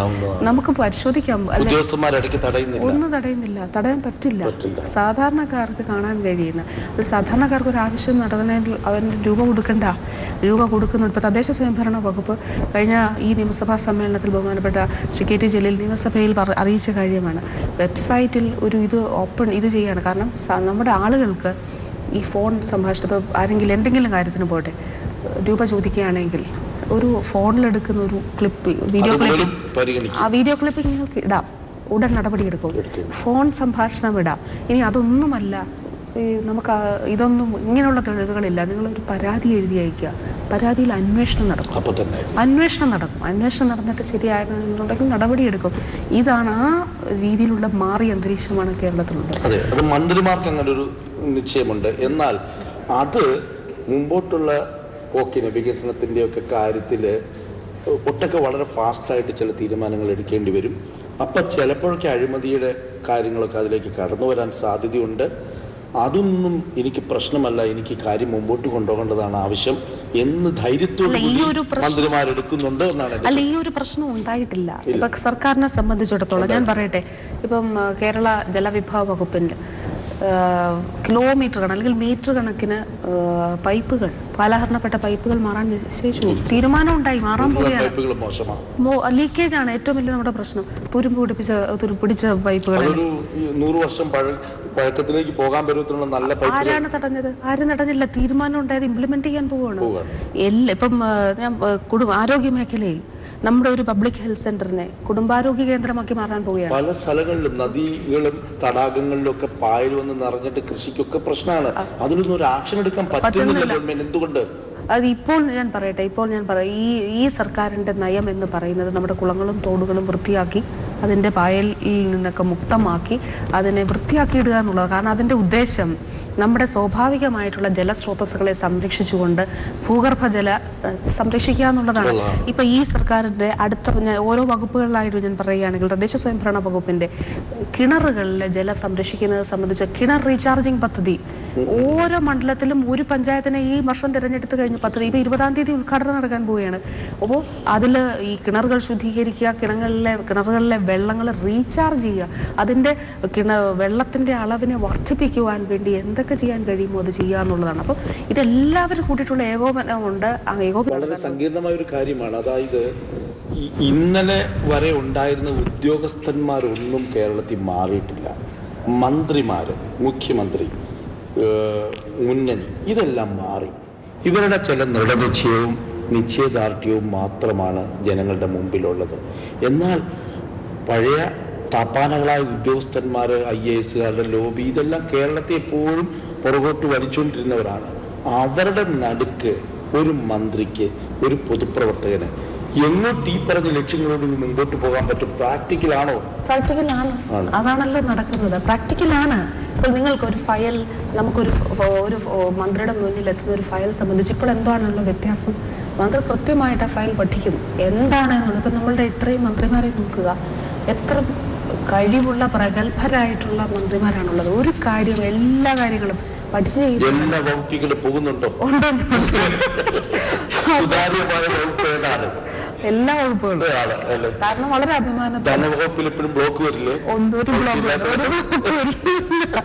നമുക്ക് പരിശോധിക്കാം. ഒന്നും തടയുന്നില്ല. തടയാൻ പറ്റില്ല. സാധാരണക്കാർക്ക് കാണാൻ കഴിയുന്ന. അത് സാധാരണക്കാർക്ക് ഒരു ആവശ്യം നടന്നതിന് അവൻ രൂപ കൊടുക്കണ്ട. രൂപ കൊടുക്കുന്നുണ്ട് ഇപ്പോൾ തദ്ദേശ സ്വയംഭരണ വകുപ്പ് കഴിഞ്ഞ ഈ നിയമസഭാ സമ്മേളനത്തിൽ ബഹുമാനപ്പെട്ട ശ്രീ കെ ടി ജലീൽ നിയമസഭയിൽ അറിയിച്ച കാര്യമാണ്. വെബ്സൈറ്റിൽ ഒരു ഇത് ഓപ്പൺ ഇത് ചെയ്യാണ്. കാരണം നമ്മുടെ ആളുകൾക്ക് ഈ ഫോൺ സംഭാഷണം ഇപ്പോൾ ആരെങ്കിലും എന്തെങ്കിലും കാര്യത്തിന് പോട്ടെ. രൂപ ചോദിക്കുകയാണെങ്കിൽ ഒരു ഫോണിലെടുക്കുന്ന ഒരു ക്ലിപ്പ് വീഡിയോ ക്ലിപ്പ്. ആ വീഡിയോ ക്ലിപ്പിംഗ് നിങ്ങൾക്ക് ഇടാം. ഉടൻ നടപടിയെടുക്കും ഫോൺ സംഭാഷണം ഇടാം. ഇനി അതൊന്നുമല്ല നമുക്ക് ഇതൊന്നും ഇങ്ങനെയുള്ള തെളിവുകളില്ല. നിങ്ങളൊരു പരാതി എഴുതി അയക്കുക പരാതിയിൽ അന്വേഷണം നടക്കും. അന്വേഷണം നടക്കും. അന്വേഷണം നടന്നിട്ട് ശരിയായിരുന്നുണ്ടെങ്കിൽ നടപടിയെടുക്കും ഇതാണ് ആ രീതിയിലുള്ള മാറിയ അന്തരീക്ഷമാണ് കേരളത്തിലുള്ളത്. അത് മന്ത്രിമാർക്ക് അങ്ങനെ ഒരു നിശ്ചയമുണ്ട്. എന്നാൽ അത് മുമ്പോട്ടുള്ള പോക്കിന് വികസനത്തിന്റെയൊക്കെ കാര്യത്തിൽ ഒട്ടൊക്കെ വളരെ ഫാസ്റ്റായിട്ട് ചില തീരുമാനങ്ങൾ എടുക്കേണ്ടി വരും. അപ്പം ചിലപ്പോഴൊക്കെ അഴിമതിയുടെ കാര്യങ്ങളൊക്കെ അതിലേക്ക് കടന്നു വരാൻ സാധ്യതയുണ്ട്. അതൊന്നും എനിക്ക് പ്രശ്നമല്ല. എനിക്ക് കാര്യം മുമ്പോട്ട് കൊണ്ടുപോകേണ്ടതാണ് ആവശ്യം. എന്ന് ധൈര്യത്തോടെ അല്ല, ഈ ഒരു പ്രശ്നം- മന്ത്രിമാരെടുക്കുന്നുണ്ട് എന്നാണ് അല്ല ഈ ഒരു പ്രശ്നം ഉണ്ടായിട്ടില്ല. ഇപ്പൊ സർക്കാരിനെ സംബന്ധിച്ചിടത്തോളം ഞാൻ പറയട്ടെ. ഇപ്പം കേരള ജലവിഭവ വകുപ്പിന്റെ കിലോമീറ്റർ കണ അല്ലെങ്കിൽ മീറ്റർ കണക്കിന് പൈപ്പുകൾ കാലഹരണപ്പെട്ട പൈപ്പുകൾ മാറാൻ നിശ്ചയിച്ചു. തീരുമാനം ഉണ്ടായി മാറാൻ പോവുകയാണ്. ലീക്കേജ് ആണ് ഏറ്റവും വലിയ നമ്മുടെ പ്രശ്നം. തുരുമ്പ് പിടിപ്പിച്ച തുരുപ്പിടിച്ച പൈപ്പുകൾ നൂറ് വർഷം പഴക്കത്തിലേക്ക് പോകാൻ പറ്റുന്ന നല്ല ആരാണ് തടഞ്ഞത്? ആരും തടഞ്ഞില്ല. തീരുമാനം ഉണ്ടായത് ഇംപ്ലിമെന്റ് ചെയ്യാൻ പോവുകയാണ്. എല്ലാ ഇപ്പം ഞാൻ കുടുംബ ആരോഗ്യ മേഖലയിൽ നമ്മുടെ ഒരു പബ്ലിക് ഹെൽത്ത് സെന്ററിനെ കുടുംബാരോഗ്യ കേന്ദ്രമാക്കി മാറാൻ പോവുകയാണ്. പല സ്ഥലങ്ങളിലും നദികളും തടാകങ്ങളിലും ഒക്കെ പായൽ വന്ന് നിറഞ്ഞിട്ട് കൃഷിക്കൊക്കെ പ്രശ്നമാണ്. അതിലൊന്നും ഒരു ആക്ഷൻ എടുക്കാൻ പറ്റുന്നില്ല. ഗവൺമെന്റ് എന്തുകൊണ്ട്? അത് ഇപ്പോൾ ഞാൻ പറയട്ടെ ഇപ്പോൾ ഞാൻ പറയാം ഈ ഈ സർക്കാരിന്റെ നയം എന്ന് പറയുന്നത് നമ്മുടെ കുളങ്ങളും തോടുകളും വൃത്തിയാക്കി അതിന്റെ പായലിൽ നിന്നൊക്കെ മുക്തമാക്കി അതിനെ വൃത്തിയാക്കിയിടുക എന്നുള്ളത് കാരണം അതിന്റെ ഉദ്ദേശം നമ്മുടെ സ്വാഭാവികമായിട്ടുള്ള ജലസ്രോതസ്സുകളെ സംരക്ഷിച്ചുകൊണ്ട് ഭൂഗർഭജല സംരക്ഷിക്കുക എന്നുള്ളതാണ്. ഇപ്പം ഈ സർക്കാരിന്റെ അടുത്ത ഞാൻ ഓരോ വകുപ്പുകളിലായിട്ട് ഞാൻ പറയുകയാണെങ്കിൽ തദ്ദേശ സ്വയംഭരണ വകുപ്പിന്റെ കിണറുകളിലെ ജലം സംരക്ഷിക്കുന്നത് സംബന്ധിച്ച കിണർ റീചാർജിംഗ് പദ്ധതി. ഓരോ മണ്ഡലത്തിലും ഒരു പഞ്ചായത്തിനെ ഈ വർഷം തിരഞ്ഞെടുത്ത് കഴിഞ്ഞ പദ്ധതി ഇപ്പം ഇരുപതാം തീയതി ഉദ്ഘാടനം നടക്കാൻ പോവുകയാണ്. അപ്പോൾ അതിൽ ഈ കിണറുകൾ ശുദ്ധീകരിക്കുക കിണറുകളിലെ കിണറുകളിലെ വെള്ളങ്ങൾ റീചാർജ് ചെയ്യുക. അതിന്റെ കിണ വെള്ളത്തിന്റെ അളവിനെ വർദ്ധിപ്പിക്കുവാൻ വേണ്ടി എന്തൊക്കെ ചെയ്യാൻ കഴിയുമോ അത് ചെയ്യുക എന്നുള്ളതാണ്. അപ്പം ഇതെല്ലാവരും കൂട്ടിയിട്ടുള്ള ഏകോപനമുണ്ട്. ഏകോപനം വളരെ സങ്കീർണമായ ഒരു കാര്യമാണ്. അതായത് ഇന്നലെ വരെ ഉണ്ടായിരുന്ന ഉദ്യോഗസ്ഥന്മാരൊന്നും കേരളത്തിൽ മാറിയിട്ടില്ല. മന്ത്രിമാർ മുഖ്യമന്ത്രി മുന്നണി ഇതെല്ലാം മാറി. ഇവരുടെ ചില ദൃഢനിശ്ചയവും നിശ്ചയദാർഢ്യവും മാത്രമാണ് ജനങ്ങളുടെ മുമ്പിലുള്ളത്. എന്നാൽ പഴയ താപ്പാനകളായ ഉദ്യോഗസ്ഥന്മാർ ഐ എ എസുകാരുടെ ലോബി ഇതെല്ലാം കേരളത്തെ എപ്പോഴും പുറകോട്ട് വലിച്ചുകൊണ്ടിരുന്നവരാണ്. അവരുടെ നടുക്ക് ഒരു മന്ത്രിക്ക് ഒരു പൊതുപ്രവർത്തകന് എങ്ങോട്ട് ഈ പറഞ്ഞ ലക്ഷ്യങ്ങളോട് മുമ്പോട്ട് പോകാൻ പറ്റും? പ്രാക്ടിക്കൽ ആണോ പ്രാക്ടിക്കൽ ആണ്. അതാണല്ലോ നടക്കുന്നത്. പ്രാക്ടിക്കൽ ആണ് ഇപ്പോൾ നിങ്ങൾക്ക് ഒരു ഫയൽ നമുക്കൊരു ഒരു മന്ത്രിയുടെ മുന്നിൽ എത്തുന്ന ഒരു ഫയൽ സംബന്ധിച്ച് ഇപ്പോൾ എന്താണുള്ള വ്യത്യാസം? മന്ത്രി കൃത്യമായിട്ട് ആ ഫയൽ പഠിക്കും. എന്താണ് എന്നുള്ളത്? ഇപ്പം നമ്മളുടെ ഇത്രയും മന്ത്രിമാരെ നോക്കുക. എത്ര കഴിവുള്ള പ്രഗത്ഭരായിട്ടുള്ള മന്ത്രിമാരാണുള്ളത്. ഒരു കാര്യം എല്ലാ കാര്യങ്ങളും പഠിച്ചു പോകുന്നുണ്ടോ? എല്ലാ വകുപ്പുകളും. കാരണം വളരെ അഭിമാനത്തോടെ. ബ്ലോക്ക് വരില്ലേ? ഒരു ബ്ലോക്ക് ഒരു ബ്ലോക്കും ഇല്ല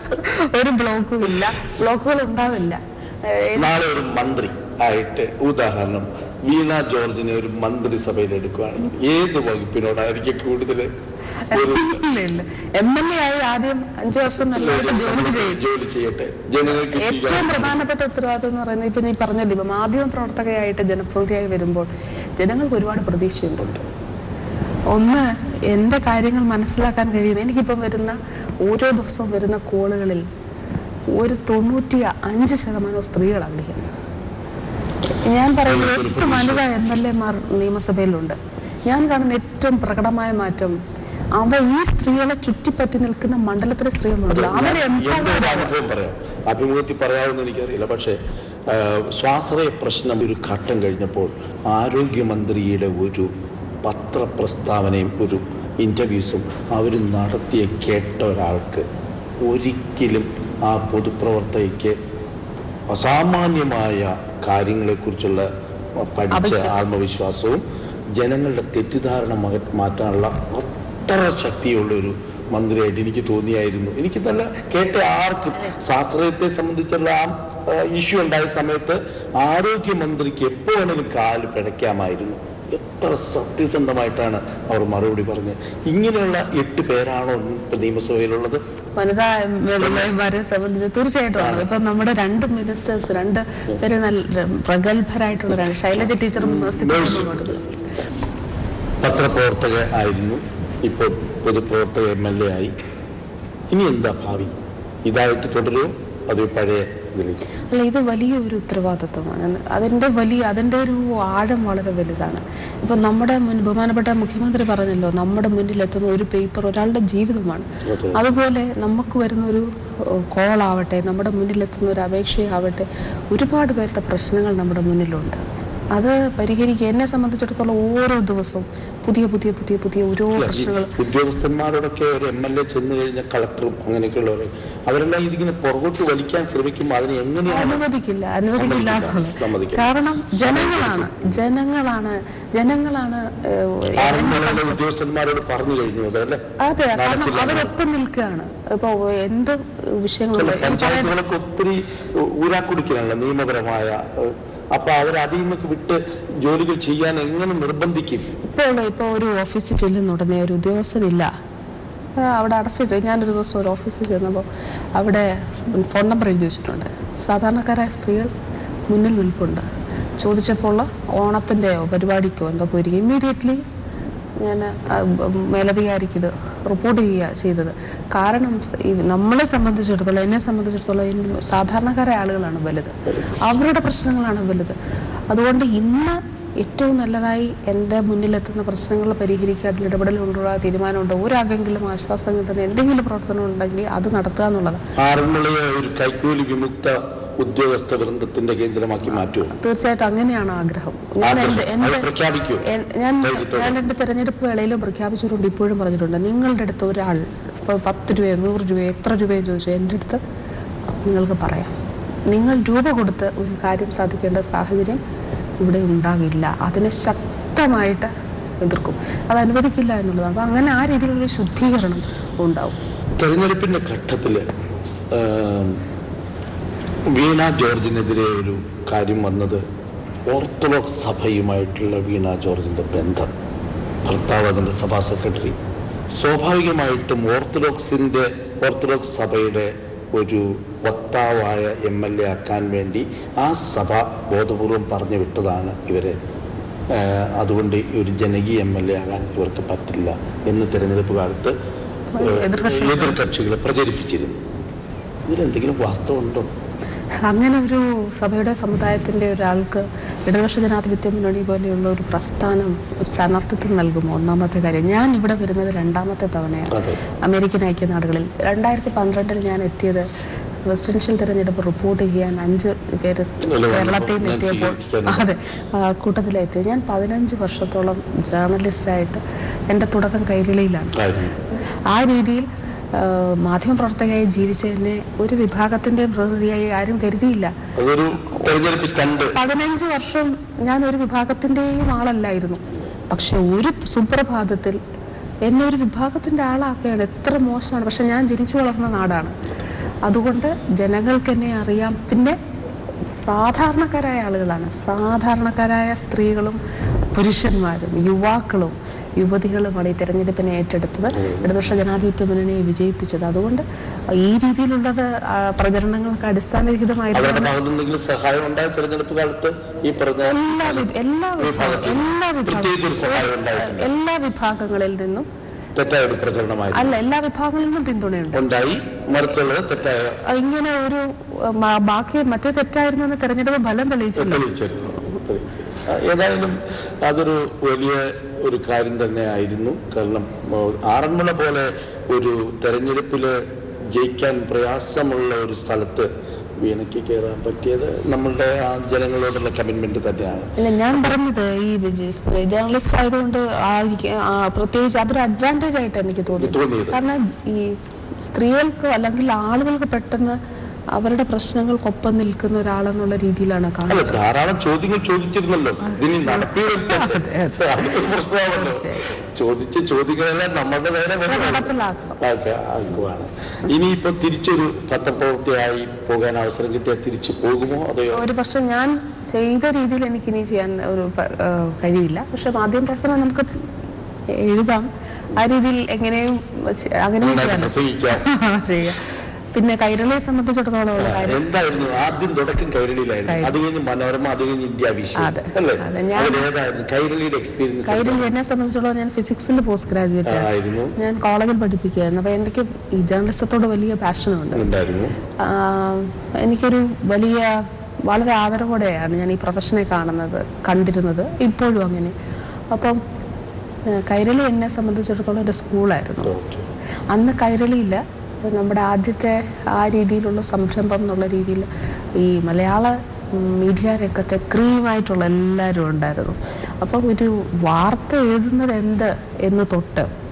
ഒരു ബ്ലോക്കും ഇല്ല. ബ്ലോക്കുകൾ ഉണ്ടാവില്ല. ഏഹ് നാളെ ഒരു മന്ത്രി ആയിട്ട് ഉദാഹരണം. വീണ ജോർജിനെ ഒരു മന്ത്രിസഭയിൽ എടുക്കുകയാണെങ്കിൽ ഏത് വകുപ്പിനോടായിരിക്കും കൂടുതൽ എം എൽ എ ആയി ആദ്യം അഞ്ചു വർഷം ജോലി ചെയ്യും ജോലി ചെയ്യട്ടെ. ജനങ്ങൾക്ക് ഏറ്റവും പ്രധാനപ്പെട്ട ഉത്തരവാദിത്വം എന്ന് പറയുന്നത് ഇപ്പൊ നീ പറഞ്ഞല്ലോ ഇപ്പൊ മാധ്യമ പ്രവർത്തകയായിട്ട് ജനപ്രതിയായി വരുമ്പോൾ ജനങ്ങൾക്ക് ഒരുപാട് പ്രതീക്ഷയുണ്ട്. ഒന്ന് എന്റെ കാര്യങ്ങൾ മനസ്സിലാക്കാൻ കഴിയുന്നത് എനിക്കിപ്പം വരുന്ന ഓരോ ദിവസവും വരുന്ന കോളുകളിൽ ഒരു തൊണ്ണൂറ്റി അഞ്ച് ശതമാനവും സ്ത്രീകളാണ് വിളിക്കുന്നത്. ഞാൻ പറയുന്നത് എട്ട് വനിതാ എം എൽ എമാർ നിയമസഭയിലുണ്ട്. ഞാൻ കാണുന്ന ഏറ്റവും പ്രകടമായ മാറ്റം അവ ഈ സ്ത്രീകളെ ചുറ്റിപ്പറ്റി നിൽക്കുന്ന മണ്ഡലത്തിലെ സ്ത്രീകളുണ്ടല്ലോ അവരെ. അഭിമുഖത്തിൽ പറയാമെന്ന് എനിക്കറിയില്ല. പക്ഷേ സ്വാശ്രയ പ്രശ്നം ഒരു ഘട്ടം കഴിഞ്ഞപ്പോൾ ആരോഗ്യമന്ത്രിയുടെ ഒരു പത്രപ്രസ്താവനയും ഒരു ഇന്റർവ്യൂസും അവർ നടത്തിയ കേട്ട ഒരാൾക്ക് ഒരിക്കലും ആ പൊതുപ്രവർത്തകയ്ക്ക് അസാമാന്യമായ കാര്യങ്ങളെക്കുറിച്ചുള്ള പഠിച്ച ആത്മവിശ്വാസവും ജനങ്ങളുടെ തെറ്റിദ്ധാരണ മാറ്റാനുള്ള അത്ര ശക്തിയുള്ള ഒരു മന്ത്രിയായിട്ട് എനിക്ക് തോന്നിയായിരുന്നു. എനിക്ക് നല്ല കേട്ട ആർക്കും ശാസ്ത്രീയത്തെ സംബന്ധിച്ചുള്ള ആ ഇഷ്യൂ ഉണ്ടായ സമയത്ത് ആരോഗ്യമന്ത്രിക്ക് എപ്പോ വേണമെങ്കിലും കാൽ പിടയ്ക്കാമായിരുന്നു. എത്ര സത്യസന്ധമായിട്ടാണ് അവർ മറുപടി പറഞ്ഞത്. ഇങ്ങനെയുള്ള എട്ട് പേരാണോ ഇപ്പൊ നിയമസഭയിലുള്ളത്? വനിതാ എമാരെ സംബന്ധിച്ച് തീർച്ചയായിട്ടും ആണ്. ഇപ്പം നമ്മുടെ രണ്ട് മിനിസ്റ്റേഴ്സ് രണ്ട് പേര് നല്ല പ്രഗത്ഭരായിട്ടുള്ളവരാണ്. ശൈലജ ടീച്ചറും. പത്രപ്രവർത്തക ആയിരുന്നു. ഇപ്പോൾ പൊതുപ്രവർത്തക എം എൽ എ ആയി. ഇനി എന്താ ഭാവി? ഇതായിട്ട് തുടരുമോ? അത് പഴയ അല്ല ഇത് വലിയ ഒരു ഉത്തരവാദിത്വമാണ്. അതിന്റെ വലിയ അതിന്റെ ഒരു ആഴം വളരെ വലുതാണ്. ഇപ്പം നമ്മുടെ മുൻ ബഹുമാനപ്പെട്ട മുഖ്യമന്ത്രി പറഞ്ഞല്ലോ നമ്മുടെ മുന്നിലെത്തുന്ന ഒരു പേപ്പർ ഒരാളുടെ ജീവിതമാണ്. അതെ. അതുപോലെ നമുക്ക് വരുന്ന ഒരു കോളാവട്ടെ നമ്മുടെ മുന്നിലെത്തുന്ന ഒരു അപേക്ഷയാവട്ടെ ഒരുപാട് പേരുടെ പ്രശ്നങ്ങൾ നമ്മുടെ മുന്നിലുണ്ട്. അത് പരിഹരിക്കുക. എന്നെ സംബന്ധിച്ചിടത്തോളം ഓരോ ദിവസവും പുതിയ പുതിയ പുതിയ പുതിയ ഓരോ പ്രശ്നങ്ങൾ. ഉദ്യോഗസ്ഥന്മാരോടൊക്കെ ഒരു എം എൽ എ ചെന്ന് കഴിഞ്ഞ കളക്ടറും അങ്ങനെയൊക്കെയുള്ളവർ അവരെല്ലാം ഇതിങ്ങനെ പുറകോട്ട് വലിക്കാൻ ശ്രമിക്കുമ്പോൾ അതിനെ എങ്ങനെയാണ് അനുവദിക്കില്ല അനുവദിക്കില്ല. കാരണം ജനങ്ങളാണ് ജനങ്ങളാണ് ജനങ്ങളാണ് ഉദ്യോഗസ്ഥന്മാരോട് പറഞ്ഞു കഴിഞ്ഞു അതെ കാരണം. അവരൊപ്പം നിൽക്കുകയാണ്. ഇപ്പൊ എന്ത് വിഷയങ്ങളുണ്ട്? ഒത്തിരി ഊരാക്കുടിക്കലാണല്ലോ നിയമപരമായ അപ്പൊ അവർ അതിൽ നിന്നൊക്കെ വിട്ട് ജോലികൾ ചെയ്യാൻ എങ്ങനെ നിർബന്ധിക്കും? ഇപ്പോൾ ഇപ്പൊ ഒരു ഓഫീസിൽ ചെല്ലുന്ന ഉടനെ ഒരു ഉദ്യോഗസ്ഥനില്ല. അവിടെ അടച്ചിട്ട് ഞാനൊരു ദിവസം ഒരു ഓഫീസിൽ ചെന്നപ്പോൾ അവിടെ ഫോൺ നമ്പർ എഴുതി വെച്ചിട്ടുണ്ട്. സാധാരണക്കാരായ സ്ത്രീകൾ മുന്നിൽ നിൽപ്പുണ്ട്. ചോദിച്ചപ്പോൾ ഓണത്തിന്റെയോ പരിപാടിക്കോ എന്തോ പോയിരിക്കും. ഇമ്മീഡിയറ്റ്ലി ഞാൻ മേലധികാരിക്ക് ഇത് റിപ്പോർട്ട് ചെയ്യുക ചെയ്തത്. കാരണം നമ്മളെ സംബന്ധിച്ചിടത്തോളം എന്നെ സംബന്ധിച്ചിടത്തോളം സാധാരണക്കാരെ ആളുകളാണ് വലുത്. അവരുടെ പ്രശ്നങ്ങളാണ് വലുത്. അതുകൊണ്ട് ഇന്ന് ഏറ്റവും നല്ലതായി എന്റെ മുന്നിലെത്തുന്ന പ്രശ്നങ്ങൾ പരിഹരിക്കുക അതിൽ ഇടപെടൽ കൊണ്ടുള്ള തീരുമാനമുണ്ട് ഒരാകെങ്കിലും ആശ്വാസം കിട്ടുന്ന എന്തെങ്കിലും പ്രവർത്തനം ഉണ്ടെങ്കിൽ അത് നടത്തുക എന്നുള്ളത് ഒരു കൈക്കൂലി വിമുക്ത ഉദ്യോഗസ്ഥ വൃന്ദത്തിന്റെ കേന്ദ്രമാക്കി മാറ്റുമോ തീർച്ചയായിട്ടും അങ്ങനെയാണ് ആഗ്രഹം. ഞാൻ ഞാൻ എന്റെ തെരഞ്ഞെടുപ്പ് വേളയിലും പ്രഖ്യാപിച്ചിട്ടുണ്ട് ഇപ്പോഴും പറഞ്ഞിട്ടുണ്ട്. നിങ്ങളുടെ അടുത്ത് ഒരാൾ ഇപ്പോൾ പത്ത് രൂപയോ നൂറ് രൂപയോ എത്ര രൂപയോ ചോദിച്ചു എന്റെ അടുത്ത് നിങ്ങൾക്ക് പറയാം. നിങ്ങൾ രൂപ കൊടുത്ത് ഒരു കാര്യം സാധിക്കേണ്ട സാഹചര്യം ഇവിടെ ഉണ്ടാകില്ല. അതിനെ ശക്തമായിട്ട് എതിർക്കും. അത് അനുവദിക്കില്ല എന്നുള്ളതാണ്. അപ്പോൾ അങ്ങനെ ആ രീതിയിലുള്ള ശുദ്ധീകരണം ഉണ്ടാവും. തെരഞ്ഞെടുപ്പിന്റെ ഘട്ടത്തിൽ ആം, വീണ ജോർജിനെതിരെ ഒരു കാര്യം വന്നത് ഓർത്തഡോക്സ് സഭയുമായിട്ടുള്ള വീണ ജോർജിന്റെ ബന്ധം. ഭർത്താവ് അതിന്റെ സഭാ സെക്രട്ടറി. സ്വാഭാവികമായിട്ടും ഓർത്തഡോക്സിന്റെ ഓർത്തഡോക്സ് സഭയുടെ ഒരു വക്താവായ എം എൽ എ ആക്കാൻ വേണ്ടി ആ സഭ ബോധപൂർവം പറഞ്ഞു വിട്ടതാണ് ഇവരെ. അതുകൊണ്ട് ഒരു ജനകീയ എം എൽ എ ആകാൻ ഇവർക്ക് പറ്റില്ല എന്ന് തിരഞ്ഞെടുപ്പ് കാലത്ത് എതിർ കക്ഷികളെ എതിർകക്ഷികൾ പ്രചരിപ്പിച്ചിരുന്നു. ഇതിലെന്തെങ്കിലും വാസ്തവമുണ്ടോ? അങ്ങനെ ഒരു സഭയുടെ സമുദായത്തിന്റെ ഒരാൾക്ക് ഇടതുപക്ഷ ജനാധിപത്യ മുന്നണി പോലെയുള്ള ഒരു പ്രസ്ഥാനം ഒരു സ്ഥാനാർത്ഥിത്വം നൽകുമോ? ഒന്നാമത്തെ കാര്യം. ഞാൻ ഇവിടെ വരുന്നത് രണ്ടാമത്തെ തവണയാണ്. അമേരിക്കൻ ഐക്യനാടുകളിൽ. രണ്ടായിരത്തി പന്ത്രണ്ടിൽ ഞാൻ എത്തിയത് പ്രസിഡൻഷ്യൽ തെരഞ്ഞെടുപ്പ് റിപ്പോർട്ട് ചെയ്യാൻ അഞ്ച് പേര് കേരളത്തിൽ നിന്ന് എത്തിയപ്പോൾ അതെ കൂട്ടത്തിലെത്തി ഞാൻ പതിനഞ്ച് വർഷത്തോളം ജേർണലിസ്റ്റായിട്ട് എന്റെ തുടക്കം കൈരളിയിലാണ്. ആ രീതിയിൽ മാധ്യമപ്രവർത്തകയായി ജീവിച്ചതിനെ ഒരു വിഭാഗത്തിന്റെ പ്രതിനിധിയായി ആരും കരുതിയില്ല. പതിനഞ്ച് വർഷം ഞാൻ ഒരു വിഭാഗത്തിന്റെയും ആളല്ലായിരുന്നു. പക്ഷെ ഒരു സുപ്രഭാതത്തിൽ എന്നെ ഒരു വിഭാഗത്തിന്റെ ആളാക്കുകയാണ് എത്ര മോശമാണ്. പക്ഷെ ഞാൻ ജനിച്ചു വളർന്ന നാടാണ്. അതുകൊണ്ട് ജനങ്ങൾക്ക് എന്നെ അറിയാം. പിന്നെ സാധാരണക്കാരായ ആളുകളാണ്. സാധാരണക്കാരായ സ്ത്രീകളും പുരുഷന്മാരും യുവാക്കളും യുവതികളുമാണ് ഈ തെരഞ്ഞെടുപ്പിനെ ഏറ്റെടുത്തത്. ഇടതുപക്ഷ ജനാധിപത്യ മുന്നണിയെ വിജയിപ്പിച്ചത്. അതുകൊണ്ട് ഈ രീതിയിലുള്ളത് പ്രചരണങ്ങൾക്ക് അടിസ്ഥാനരഹിതമായിരുന്നു എല്ലാ വിഭാഗം. എല്ലാ വിഭാഗങ്ങളിൽ നിന്നും തെറ്റായ ഒരു പ്രചരണമായി അല്ല എല്ലാ വിഭാഗങ്ങളിൽ നിന്നും പിന്തുണയുണ്ട്. ഉണ്ടായി. മറിച്ചുള്ളത് തെറ്റായ ഇങ്ങനെ ഒരു ബാക്കി മറ്റേ തെറ്റായിരുന്നു തെരഞ്ഞെടുപ്പ് ഫലം തെളിയിച്ചിരുന്നു. ഏതായാലും അതൊരു വലിയ ഒരു കാര്യം തന്നെ ആയിരുന്നു കാരണം ആറന്മുള പോലെ ഒരു തെരഞ്ഞെടുപ്പിൽ ജയിക്കാൻ പ്രയാസമുള്ള ഒരു സ്ഥലത്ത് വീണയ്ക്ക് കയറാൻ പറ്റിയത് നമ്മളുടെ ആ ജനങ്ങളോടുള്ള കമ്മിറ്റ്മെന്റ് തന്നെയാണ് അല്ല ഞാൻ പറഞ്ഞത് ഈ ജേർണലിസ്റ്റ് ആയതുകൊണ്ട് പ്രത്യേകിച്ച് അതൊരു അഡ്വാന്റേജ് ആയിട്ട് എനിക്ക് തോന്നി തോന്നിയത്. കാരണം ഈ സ്ത്രീകൾക്ക് അല്ലെങ്കിൽ ആളുകൾക്ക് പെട്ടെന്ന് അവരുടെ പ്രശ്നങ്ങൾക്കൊപ്പം നിൽക്കുന്ന ഒരാളെന്നുള്ള രീതിയിലാണ് കാണുന്നത്. ധാരാളം ചോദ്യങ്ങൾ ചോദിച്ചിരുന്നല്ലോ? അതെ, അതെ. ചോദിച്ച ചോദ്യങ്ങളെല്ലാം നമ്മളുടെ നേരെ അത് ഇനിയിപ്പോ തിരിച്ചൊരു പത്രപ്രവൃത്തിയായി പോകാൻ അവസരം കിട്ടിയാൽ തിരിച്ചു പോകുമോ അതെയോ ഒരു പക്ഷെ ഞാൻ ചെയ്ത രീതിയിൽ എനിക്ക് ഇനി ചെയ്യാൻ ഒരു കഴിയില്ല. പക്ഷെ മാധ്യമ പ്രവർത്തനം നമുക്ക് എഴുതാം. ആ രീതിയിൽ എങ്ങനെയും അങ്ങനെ <laughs> ചെയ്യാം. പിന്നെ കൈരളിയെ സംബന്ധിച്ചിടത്തോളം ഉള്ള കാര്യം. എന്തായിരുന്നു? ആദ്യം തുടക്കം കൈരളിയിലായിരുന്നു. കൈരളി. അത് കഴിഞ്ഞ് മനോരമ അത് കഴിഞ്ഞ് ഇന്ത്യ എക്സ്പീരിയൻസ് കൈരളി എന്നെ സംബന്ധിച്ചിടത്തോളം ഞാൻ ഫിസിക്സിൽ പോസ്റ്റ് ഗ്രാജുവേറ്റ് ആയിരുന്നു. ഞാൻ കോളേജിൽ പഠിപ്പിക്കുകയായിരുന്നു. അപ്പൊ എനിക്ക് ഈ ജേർണലിസത്തോട് വലിയ പാഷനുണ്ട് എനിക്കൊരു വലിയ വളരെ ആദരവോടെയാണ് ഞാൻ ഈ പ്രൊഫഷനെ കാണുന്നത് കണ്ടിരുന്നത്. ഇപ്പോഴും അങ്ങനെ. അപ്പം കൈരളി എന്നെ സംബന്ധിച്ചിടത്തോളം എന്റെ സ്കൂളായിരുന്നു അന്ന് കൈരളിയില്ല. നമ്മുടെ ആദ്യത്തെ ആ രീതിയിലുള്ള സംരംഭം എന്നുള്ള രീതിയിൽ ഈ മലയാള മീഡിയ രംഗത്തെ ക്രീമായിട്ടുള്ള എല്ലാവരും ഉണ്ടായിരുന്നു. അപ്പം ഒരു വാർത്ത എഴുതുന്നത് എന്ത് എന്ന് തൊട്ട്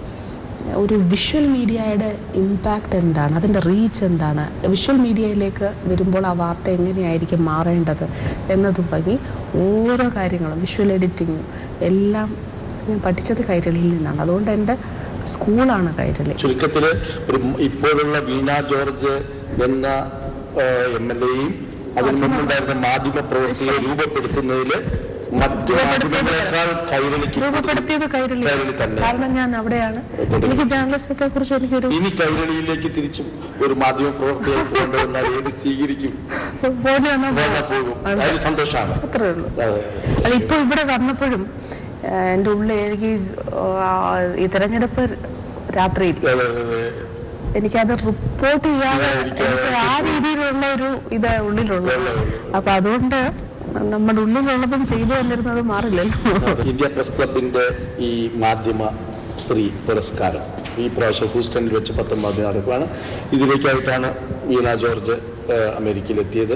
ഒരു വിഷ്വൽ മീഡിയയുടെ ഇമ്പാക്റ്റ് എന്താണ്? അതിന്റെ റീച്ച് എന്താണ്? വിഷ്വൽ മീഡിയയിലേക്ക് വരുമ്പോൾ ആ വാർത്ത എങ്ങനെയായിരിക്കും മാറേണ്ടത് എന്ന് തുടങ്ങി ഓരോ കാര്യങ്ങളും വിഷ്വൽ എഡിറ്റിങ്ങും എല്ലാം ഞാൻ പഠിച്ചത് കൈരളിയിൽ നിന്നാണ്. അതുകൊണ്ട് എന്റെ സ്കൂളാണ് കൈരളി ചുരുക്കത്തിൽ ഇപ്പോഴുള്ള വീണ ജോർജ് എന്ന എം എൽ എയും അതിന് മുമ്പുണ്ടായിരുന്ന മാധ്യമ പ്രവർത്തകരെ രൂപപ്പെടുത്തുന്നതിൽ രൂപപ്പെടുത്തിയത് കൈരളി. കാരണം ഞാൻ അവിടെയാണ്. എനിക്ക് ജേർണലിസത്തെ കുറിച്ച് എനിക്കൊരു ഇനി കൈരളിയിലേക്ക് തിരിച്ചും ഒരു മാധ്യമ പ്രവർത്തകർ സ്വീകരിക്കും? പോകും. സന്തോഷമാണ്. അത്രേ ഉള്ളൂ. അതെ. അത് ഇവിടെ വന്നപ്പോഴും എന്റെ ഉള്ളിൽ എനിക്ക് ഈ, തെരഞ്ഞെടുപ്പ് രാത്രിയിൽ. എനിക്കത് റിപ്പോർട്ട് ചെയ്യാൻ ആ രീതിയിലുള്ള ഒരു ഇത് ഉള്ളിലുള്ളത് അപ്പൊ അതുകൊണ്ട് നമ്മുടെ ഉള്ളിലുള്ളതും ചെയ്തു വന്നിരുന്നത് മാറില്ലല്ലോ. ഇന്ത്യ പ്രസ് ക്ലബിന്റെ ഈ മാധ്യമ സ്ത്രീ പുരസ്കാരം ഈ പ്രാവശ്യം ഹൂസ്റ്റണിൽ വെച്ച് പത്തൊമ്പതിന് നടക്കുകയാണ്. ഇതിലേക്കായിട്ടാണ് വീണ ജോർജ് അമേരിക്കയിലെത്തിയത്.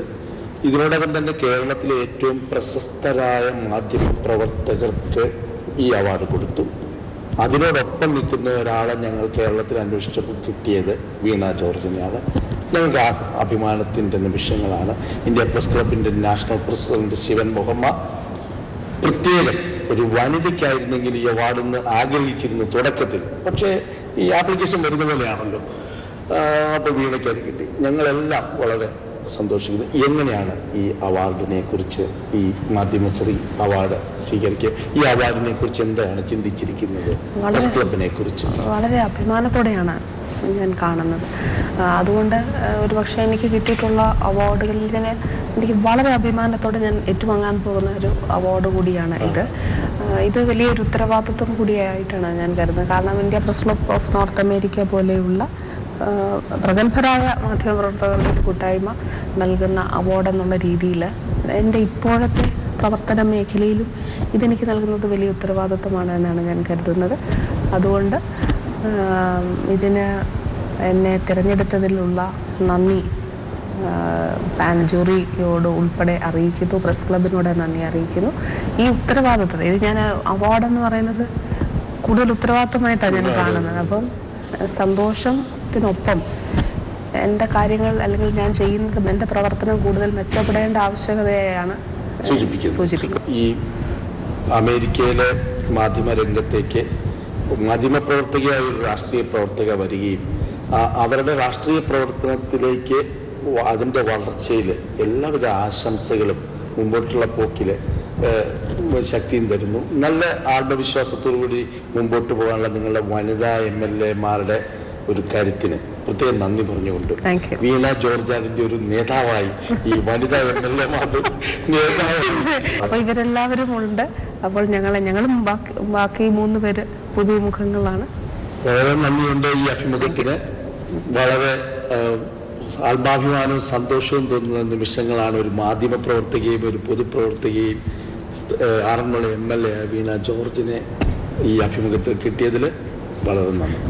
ഇതിനോടകം തന്നെ കേരളത്തിലെ ഏറ്റവും പ്രശസ്തരായ മാധ്യമപ്രവർത്തകർക്ക് ഈ അവാർഡ് കൊടുത്തു. അതിനോടൊപ്പം നിൽക്കുന്ന ഒരാളെ ഞങ്ങൾ കേരളത്തിൽ അന്വേഷിച്ചപ്പോൾ കിട്ടിയത് വീണ ജോർജിനെയാണ് ഞങ്ങൾക്ക് ആ അഭിമാനത്തിന്റെ നിമിഷങ്ങളാണ്. ഇന്ത്യ പ്രസ് ക്ലബിന്റെ നാഷണൽ പ്രസിഡന്റ് ശിവൻ മുഹമ്മദ് പ്രത്യേകം ഒരു വനിതയ്ക്കായിരുന്നെങ്കിൽ ഈ അവാർഡ് ഒന്ന് ആഗ്രഹിച്ചിരുന്നു തുടക്കത്തിൽ. പക്ഷേ ഈ ആപ്ലിക്കേഷൻ വരുന്ന പോലെയാണല്ലോ. അപ്പോൾ വീണയ്ക്കായി കിട്ടി. ഞങ്ങളെല്ലാം വളരെ സന്തോഷിക്കുന്നു. എങ്ങനെയാണ് ഈ അവാർഡിനെ കുറിച്ച് ഈ മാധ്യമശ്രീ അവാർഡ് സ്വീകരിക്കുക? ഈ അവാർഡിനെ കുറിച്ച് എന്താണ് ചിന്തിച്ചിരിക്കുന്നത്? വളരെ- പ്രസ് ക്ലബിനെ കുറിച്ച് വളരെ അഭിമാനത്തോടെയാണ് ഞാൻ കാണുന്നത്. അതുകൊണ്ട് ഒരു പക്ഷേ എനിക്ക് കിട്ടിയിട്ടുള്ള അവാർഡുകളിൽ തന്നെ എനിക്ക് വളരെ അഭിമാനത്തോടെ ഞാൻ ഏറ്റുവാങ്ങാൻ പോകുന്ന ഒരു അവാർഡ് കൂടിയാണ് ഇത്. ഇത് വലിയൊരു ഉത്തരവാദിത്വം കൂടിയായിട്ടാണ് ഞാൻ കരുതുന്നത്. കാരണം India press club of North America പോലെയുള്ള പ്രഗത്ഭരായ മാധ്യമപ്രവർത്തകരുടെ കൂട്ടായ്മ നൽകുന്ന അവാർഡ് എന്നുള്ള രീതിയിൽ എന്റെ ഇപ്പോഴത്തെ പ്രവർത്തന മേഖലയിലും ഇതെനിക്ക് നൽകുന്നത് വലിയ ഉത്തരവാദിത്വമാണ് എന്നാണ് ഞാൻ കരുതുന്നത്. അതുകൊണ്ട് ഇതിന് എന്നെ തിരഞ്ഞെടുത്തതിലുള്ള നന്ദി പാൻ ജൂറിയോട് ഉൾപ്പെടെ അറിയിക്കുന്നു പ്രസ് ക്ലബിനോട് നന്ദി അറിയിക്കുന്നു. ഈ ഉത്തരവാദിത്വം ഇത് ഞാൻ അവാർഡ് എന്ന് പറയുന്നത് കൂടുതൽ ഉത്തരവാദിത്വമായിട്ടാണ് ഞാൻ കാണുന്നത്. അപ്പം ഏഹ്, സന്തോഷത്തിനൊപ്പം എന്റെ കാര്യങ്ങൾ അല്ലെങ്കിൽ ഞാൻ ചെയ്യുന്നത് എന്റെ പ്രവർത്തനം കൂടുതൽ മെച്ചപ്പെടേണ്ട ആവശ്യകതയാണ് സൂചിപ്പിക്കുന്നത്. ഈ അമേരിക്കയിലെ മാധ്യമ രംഗത്തേക്ക് മാധ്യമപ്രവർത്തകയായ ഒരു രാഷ്ട്രീയ പ്രവർത്തക വരികയും അവരുടെ രാഷ്ട്രീയ പ്രവർത്തനത്തിലേക്ക് അതിന്റെ വളർച്ചയിൽ എല്ലാവിധ ആശംസകളും മുമ്പോട്ടുള്ള പോക്കിൽ ശക്തിയും തരുന്നു. നല്ല ആത്മവിശ്വാസത്തോടു കൂടി മുമ്പോട്ട് പോകാനുള്ള നിങ്ങളുടെ വനിതാ എം എൽ എമാരുടെ ഒരു കരുത്തിന് പ്രത്യേകം നന്ദി പറഞ്ഞുകൊണ്ട്. വീണ ജോർജ് അതിന്റെ ഒരു നേതാവായി ഈ വനിതാ എം എൽ എ നേതാവായി. അപ്പോൾ ഇവരെല്ലാവരും ഉണ്ട്. അപ്പോൾ ഞങ്ങളെ ഞങ്ങളും ബാക്കി ബാക്കി മൂന്ന് പേര് പുതിയ മുഖങ്ങളാണ്. വളരെ നന്ദിയുണ്ട് ഈ അഭിമുഖത്തിന്. വളരെ ആത്മാഭിമാനവും സന്തോഷവും തോന്നുന്ന നിമിഷങ്ങളാണ് ഒരു മാധ്യമ പ്രവർത്തകയും ഒരു പൊതുപ്രവർത്തകയും Aranmula M L A Veena ജോർജിനെ ഈ അഭിമുഖത്തിൽ കിട്ടിയതിൽ വളരെ നന്ദി.